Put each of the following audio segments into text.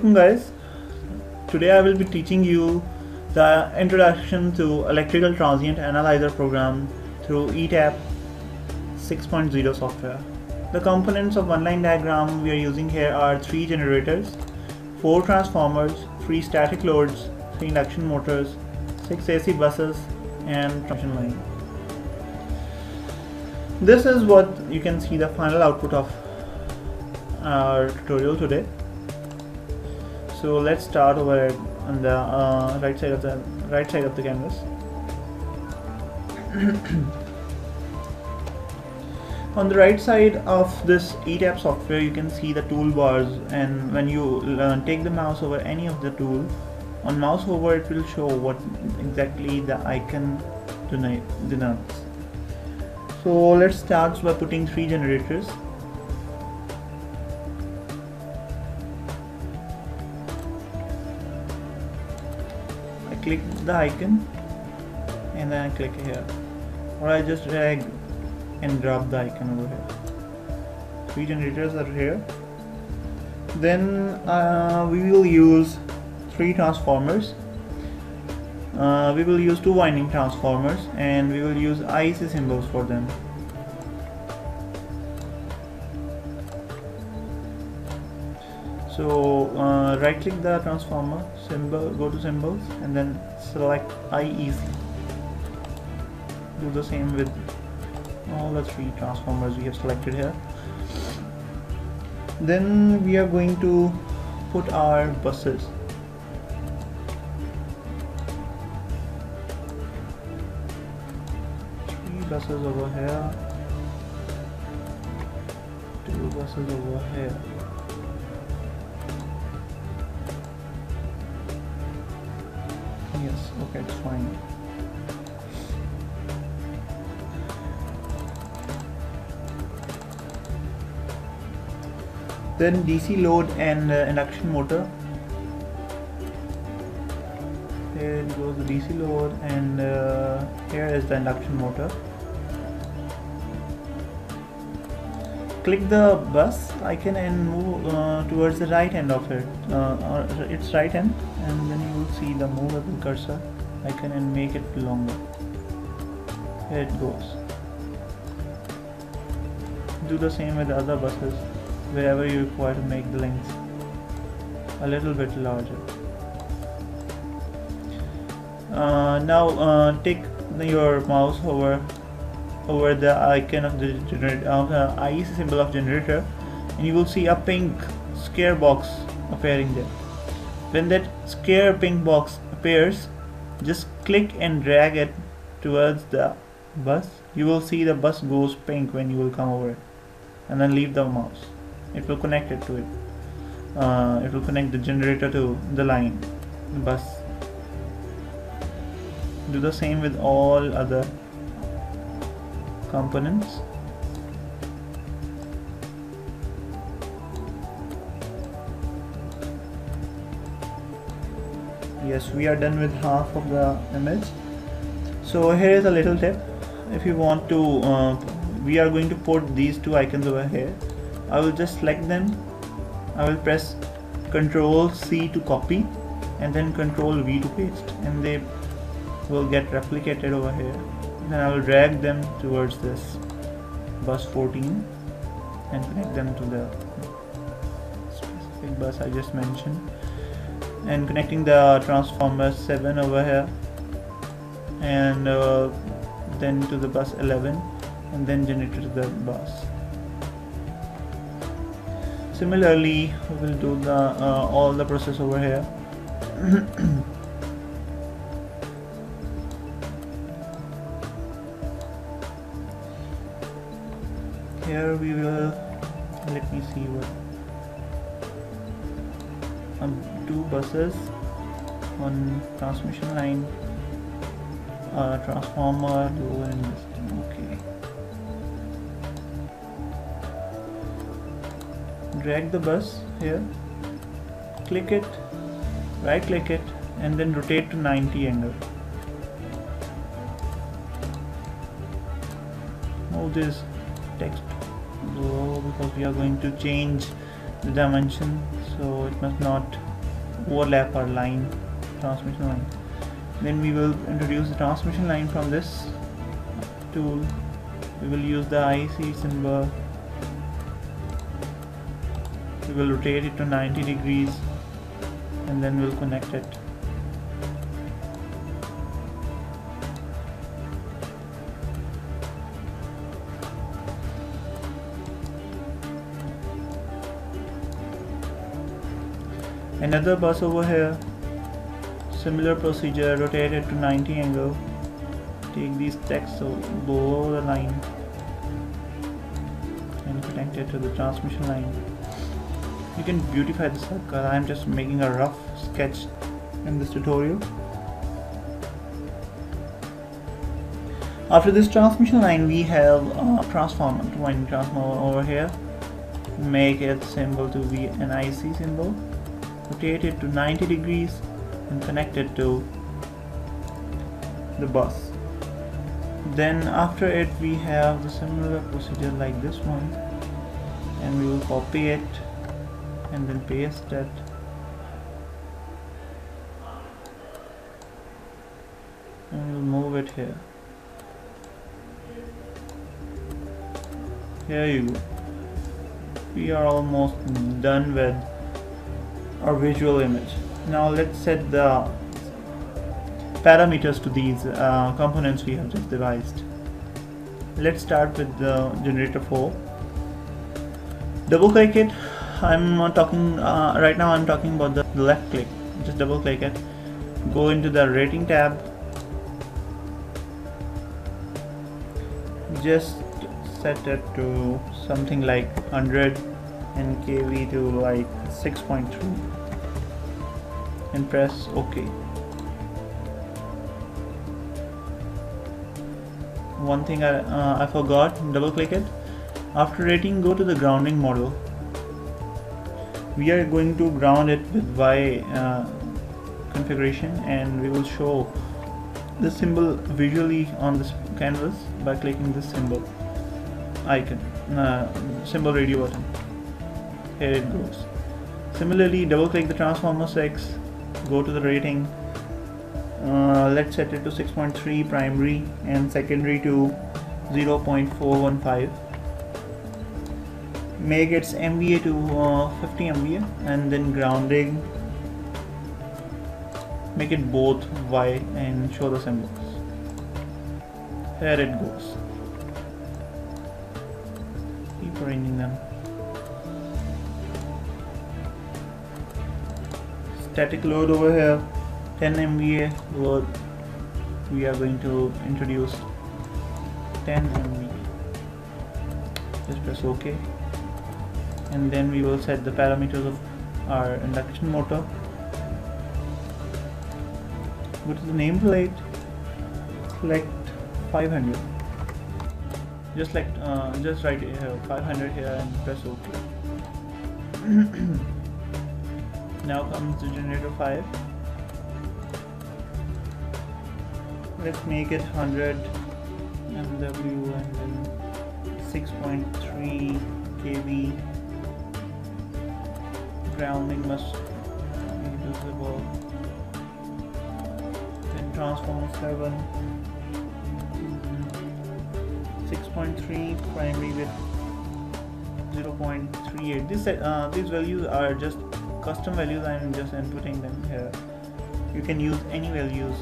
alaikum guys. Today I will be teaching you the introduction to electrical transient analyzer program through ETAP 6.0 software. The components of one line diagram we are using here are three generators four transformers three static loads three induction motors six AC buses and transmission line. This is what you can see the final output of our tutorial today so let's start over on the uh, right side of the right side of the canvas. On the right side of this ETAP software you can see the toolbars and when you uh, take the mouse over any of the tool on mouse over it will show what exactly the icon denotes. So let's start by putting three generators click the icon and then I click here. Or I just drag and drop the icon over here. Three generators are here. Then uh, we will use three transformers. Uh, we will use two winding transformers and we will use IEC symbols for them so uh, right click the transformer symbol go to symbols and then select IEC do the same with all the three transformers we have selected here. Then we are going to put our buses. Three buses over here. Two buses over here yes okay it's fine. Then DC load and uh, induction motor. Here goes the DC load and uh, here is the induction motor click the bus icon and move uh, towards the right end of it. Uh, its right end and then you will see the movable cursor icon and make it longer. Here it goes. Do the same with the other buses wherever you require to make the length a little bit larger. Uh, now uh, take your mouse over over the icon of the generator uh, IEC symbol of generator and you will see a pink scare box appearing there. When that scare pink box appears just click and drag it towards the bus. You will see the bus goes pink when you will come over it and then leave the mouse. It will connect it to it. Uh, it will connect the generator to the line the bus. Do the same with all other components. Yes we are done with half of the image. So here is a little tip. If you want to uh, we are going to put these two icons over here. I will just select them. I will press control C to copy and then control V to paste and they will get replicated over here then I will drag them towards this bus 14 and connect them to the specific bus I just mentioned. And connecting the transformer 7 over here and uh, then to the bus 11 and then generator to the bus. Similarly we will do the uh, all the process over here here we will let me see what um, two buses one transmission line uh, transformer lower this okay. Drag the bus here click it right click it and then rotate to 90 angle. Move this text because we are going to change the dimension so it must not overlap our line transmission line. Then we will introduce the transmission line from this tool. We will use the IEC symbol. We will rotate it to 90 degrees and then we'll connect it another bus over here. Similar procedure rotate it to 90 angle. Take these texts below the line. And connect it to the transmission line. You can beautify the circle I'm just making a rough sketch in this tutorial. After this transmission line we have a transformer winding transformer over here. Make its symbol to be an IEC symbol rotate it to 90 degrees and connect it to the bus. Then after it we have the similar procedure like this one and we will copy it and then paste it. And we'll move it here. Here you go. We are almost done with our visual image. Now let's set the parameters to these uh, components we have just devised. Let's start with the generator 4 double click it. I'm not talking uh, right now I'm talking about the left click. Just double click it. Go into the rating tab. Just set it to something like 100 and kV to like 6.3 and press OK. One thing I, uh, I forgot, double click it. After rating, go to the grounding model. We are going to ground it with Y uh, configuration and we will show the symbol visually on this canvas by clicking this symbol icon, uh, symbol radio button. Here it goes. Similarly, double click the transformer 6 go to the rating. Uh, let's set it to 6.3 primary and secondary to 0.415 make its MVA to uh, 50 MVA and then grounding. Make it both Y and show the symbols. Here it goes. Keep arranging them static load over here 10 MVA load we are going to introduce. 10 MVA. Just press OK. And then we will set the parameters of our induction motor. Go to the nameplate. Select 500 just like uh, just write here 500 here and press OK now comes the generator 5 let's make it 100 MW and then 6.3 kV grounding must be visible. Then transformer 7 6.3 primary with 0.38 this uh, these values are just custom values I'm just inputting them here. You can use any values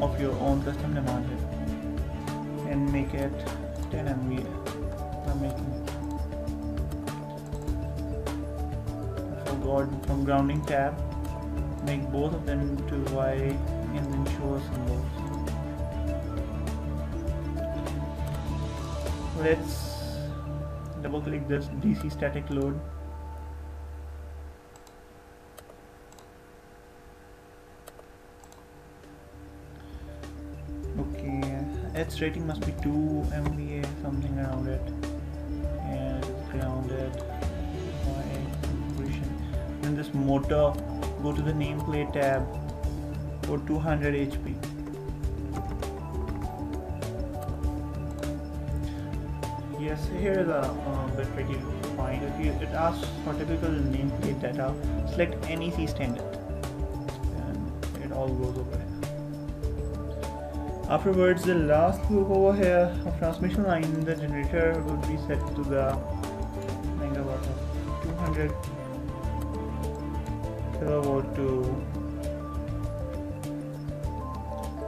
of your own custom demand here and make it 10 MVA I'm making it. Forgot from grounding tab make both of them to Y and then show symbols let's double click this DC static load its rating must be 2 MVA something around it. And grounded by then this motor go to the nameplate tab for 200 HP yes here is a uh, bit tricky to find if you, it asks for typical nameplate data select NEC standard and it all goes over afterwards the last loop over here of transmission line in the generator would be set to the megawatt of 200 kilovolt to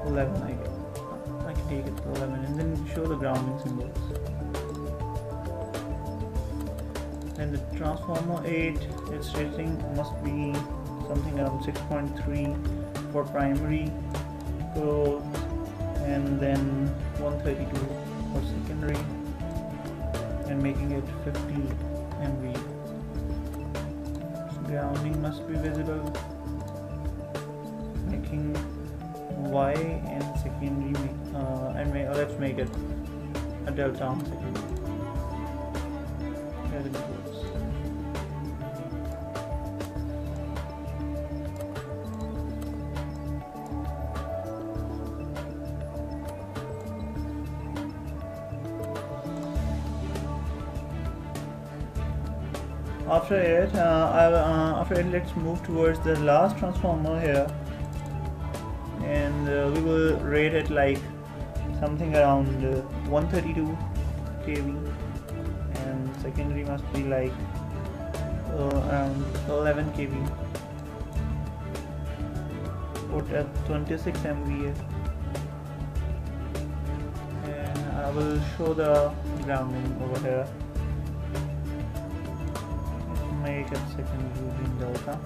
11 I guess. I can take it to 11 and then show the grounding symbols. And the transformer 8 its rating must be something around 6.3 for primary. Growth and then 132 for secondary and making it 50 MV. So grounding must be visible making Y and secondary uh, and may, let's make it a delta on secondary. After it uh, I, uh, after it let's move towards the last transformer here. And uh, we will rate it like something around uh, 132 kV. And secondary must be like around 11 kV. Put at 26 MVA. And I will show the grounding over here make it second using delta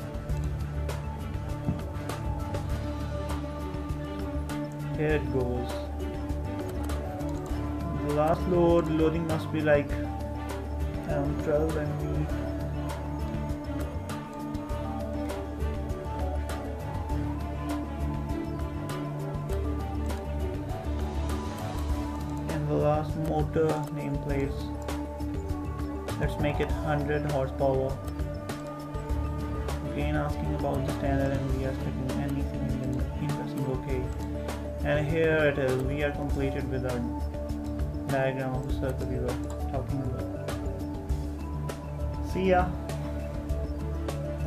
here it goes. The last load loading must be like around 12 MB and the last motor nameplates. Let's make it 100 horsepower again asking about the standard and we are checking anything and then pressing ok and here it is we are completed with our diagram of the circuit we were talking about. See ya.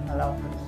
Hafiz.